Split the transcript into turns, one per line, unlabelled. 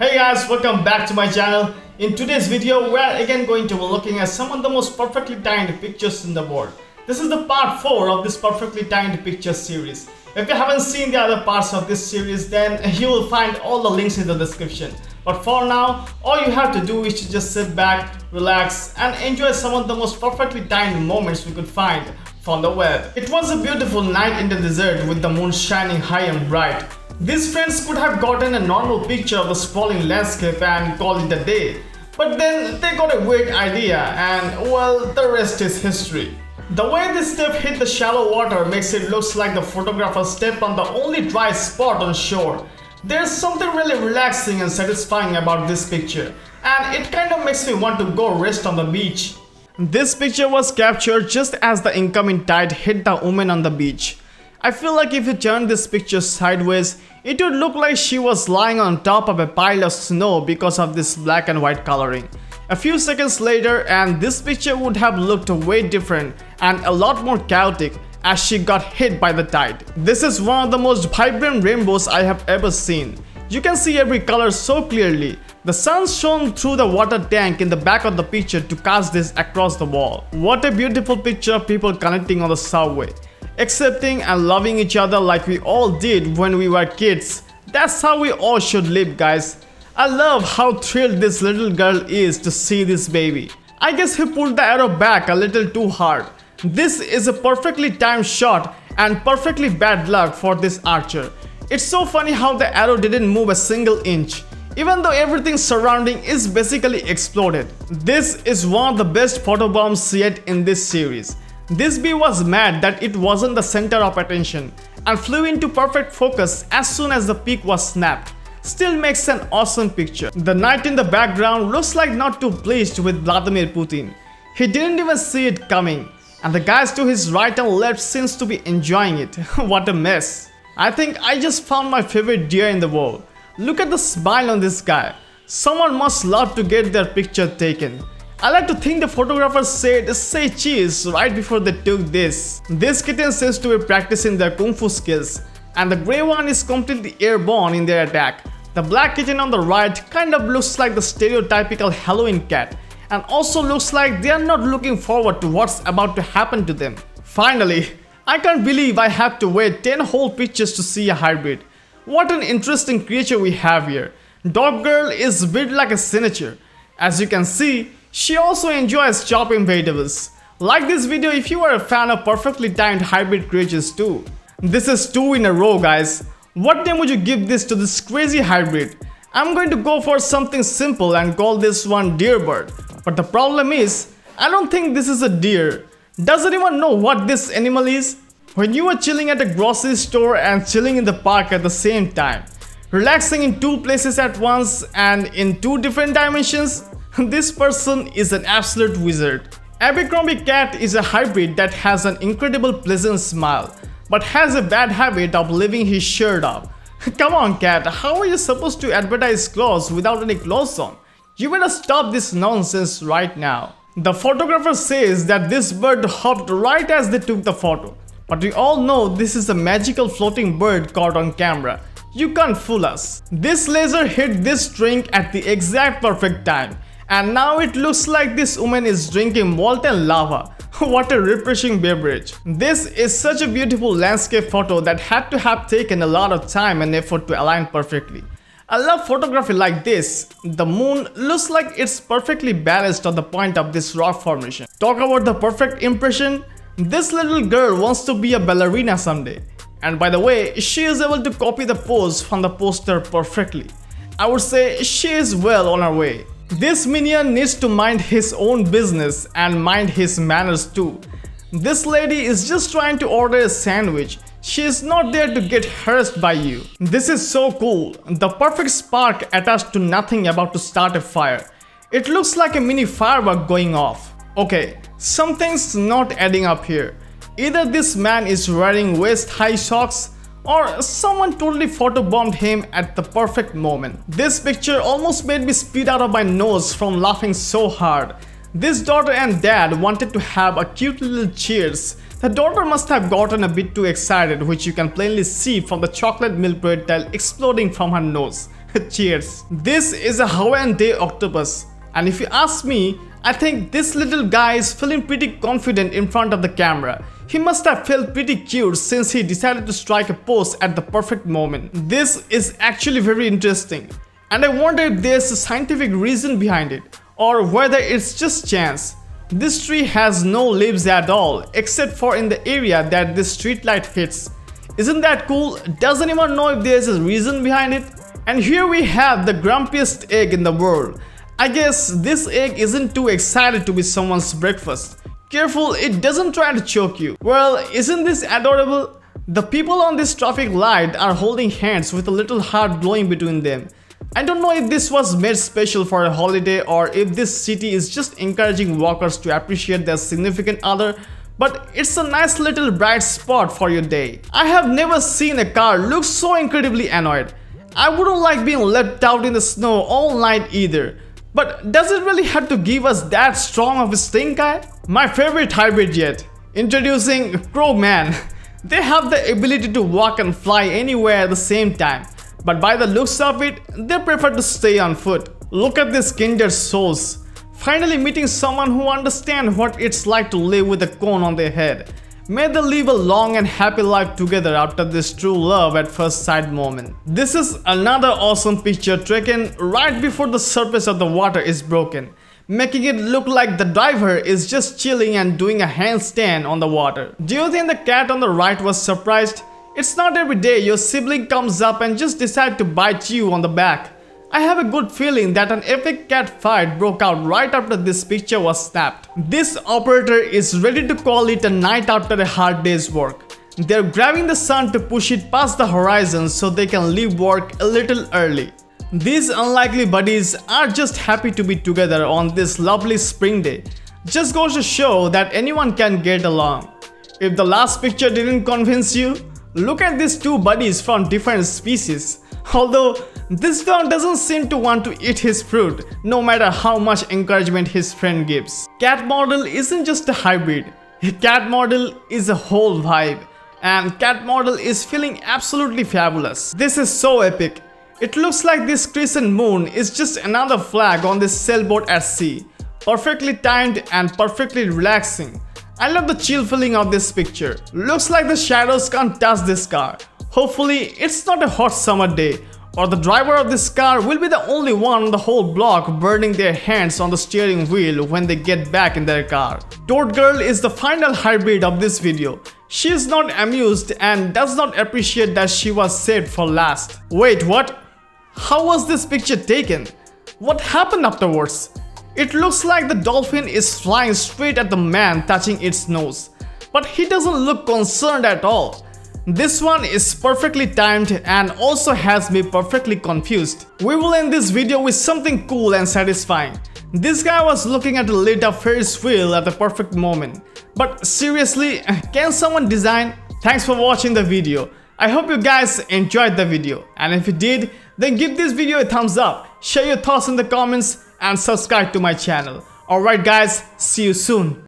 Hey guys, welcome back to my channel. In today's video, we're again going to be looking at some of the most perfectly timed pictures in the world. This is the part 4 of this perfectly timed picture series. If you haven't seen the other parts of this series, then you will find all the links in the description. But for now, all you have to do is to just sit back, relax, and enjoy some of the most perfectly timed moments we could find from the web. It was a beautiful night in the desert with the moon shining high and bright. These friends could have gotten a normal picture of the sprawling landscape and called it a day. But then they got a weird idea and well, the rest is history. The way this step hit the shallow water makes it look like the photographer stepped on the only dry spot on shore. There's something really relaxing and satisfying about this picture and it kind of makes me want to go rest on the beach. This picture was captured just as the incoming tide hit the woman on the beach. I feel like if you turn this picture sideways, it would look like she was lying on top of a pile of snow because of this black and white coloring. A few seconds later and this picture would have looked way different and a lot more chaotic as she got hit by the tide. This is one of the most vibrant rainbows I have ever seen. You can see every color so clearly. The sun shone through the water tank in the back of the picture to cast this across the wall. What a beautiful picture of people connecting on the subway accepting and loving each other like we all did when we were kids. That's how we all should live guys. I love how thrilled this little girl is to see this baby. I guess he pulled the arrow back a little too hard. This is a perfectly timed shot and perfectly bad luck for this archer. It's so funny how the arrow didn't move a single inch even though everything surrounding is basically exploded. This is one of the best photobombs yet in this series. This bee was mad that it wasn't the center of attention and flew into perfect focus as soon as the peak was snapped. Still makes an awesome picture. The knight in the background looks like not too pleased with Vladimir Putin. He didn't even see it coming. And the guys to his right and left seems to be enjoying it. what a mess. I think I just found my favorite deer in the world. Look at the smile on this guy. Someone must love to get their picture taken. I like to think the photographer said say cheese right before they took this. This kitten seems to be practicing their kung fu skills and the grey one is completely airborne in their attack. The black kitten on the right kind of looks like the stereotypical Halloween cat and also looks like they are not looking forward to what's about to happen to them. Finally, I can't believe I have to wait 10 whole pictures to see a hybrid. What an interesting creature we have here. Dog girl is built like a signature. As you can see, she also enjoys chopping vegetables. Like this video if you are a fan of perfectly timed hybrid creatures too. This is two in a row guys. What name would you give this to this crazy hybrid? I'm going to go for something simple and call this one deer bird. But the problem is, I don't think this is a deer. Does anyone know what this animal is? When you are chilling at a grocery store and chilling in the park at the same time, relaxing in two places at once and in two different dimensions, this person is an absolute wizard. Abercrombie cat is a hybrid that has an incredible pleasant smile, but has a bad habit of leaving his shirt off. Come on cat, how are you supposed to advertise clothes without any clothes on? You better stop this nonsense right now. The photographer says that this bird hopped right as they took the photo. But we all know this is a magical floating bird caught on camera. You can't fool us. This laser hit this drink at the exact perfect time and now it looks like this woman is drinking molten lava. what a refreshing beverage. This is such a beautiful landscape photo that had to have taken a lot of time and effort to align perfectly. I love photography like this. The moon looks like it's perfectly balanced on the point of this rock formation. Talk about the perfect impression. This little girl wants to be a ballerina someday. And by the way, she is able to copy the pose from the poster perfectly. I would say she is well on her way. This minion needs to mind his own business and mind his manners too. This lady is just trying to order a sandwich. She is not there to get harassed by you. This is so cool. The perfect spark attached to nothing about to start a fire. It looks like a mini firework going off. Okay, something's not adding up here. Either this man is wearing waist-high socks or someone totally photobombed him at the perfect moment. This picture almost made me spit out of my nose from laughing so hard. This daughter and dad wanted to have a cute little cheers. The daughter must have gotten a bit too excited which you can plainly see from the chocolate milk projectile exploding from her nose. Cheers. This is a Hawaiian Day octopus. And if you ask me, I think this little guy is feeling pretty confident in front of the camera. He must have felt pretty cute since he decided to strike a pose at the perfect moment. This is actually very interesting. And I wonder if there's a scientific reason behind it or whether it's just chance. This tree has no leaves at all except for in the area that this streetlight hits. Isn't that cool? Does anyone know if there's a reason behind it? And here we have the grumpiest egg in the world. I guess this egg isn't too excited to be someone's breakfast. Careful, it doesn't try to choke you. Well, isn't this adorable? The people on this traffic light are holding hands with a little heart glowing between them. I don't know if this was made special for a holiday or if this city is just encouraging walkers to appreciate their significant other but it's a nice little bright spot for your day. I have never seen a car look so incredibly annoyed. I wouldn't like being left out in the snow all night either. But does it really have to give us that strong of a stink eye? My favorite hybrid yet. Introducing Krogman. They have the ability to walk and fly anywhere at the same time. But by the looks of it, they prefer to stay on foot. Look at these kindred souls. Finally meeting someone who understands what it's like to live with a cone on their head. May they live a long and happy life together after this true love at first sight moment. This is another awesome picture taken right before the surface of the water is broken, making it look like the diver is just chilling and doing a handstand on the water. Do you think the cat on the right was surprised? It's not every day your sibling comes up and just decide to bite you on the back. I have a good feeling that an epic cat fight broke out right after this picture was snapped. This operator is ready to call it a night after a hard day's work. They're grabbing the sun to push it past the horizon so they can leave work a little early. These unlikely buddies are just happy to be together on this lovely spring day. Just goes to show that anyone can get along. If the last picture didn't convince you, look at these two buddies from different species. Although this dog doesn't seem to want to eat his fruit, no matter how much encouragement his friend gives. Cat model isn't just a hybrid. Cat model is a whole vibe. And cat model is feeling absolutely fabulous. This is so epic. It looks like this crescent moon is just another flag on this sailboat at sea. Perfectly timed and perfectly relaxing. I love the chill feeling of this picture. Looks like the shadows can't touch this car. Hopefully, it's not a hot summer day or the driver of this car will be the only one on the whole block burning their hands on the steering wheel when they get back in their car. Toad Girl is the final hybrid of this video. She is not amused and does not appreciate that she was saved for last. Wait, what? How was this picture taken? What happened afterwards? It looks like the dolphin is flying straight at the man touching its nose. But he doesn't look concerned at all. This one is perfectly timed and also has me perfectly confused. We will end this video with something cool and satisfying. This guy was looking at a lit up Ferris wheel at the perfect moment. But seriously, can someone design? Thanks for watching the video. I hope you guys enjoyed the video and if you did, then give this video a thumbs up, share your thoughts in the comments and subscribe to my channel. Alright guys, see you soon.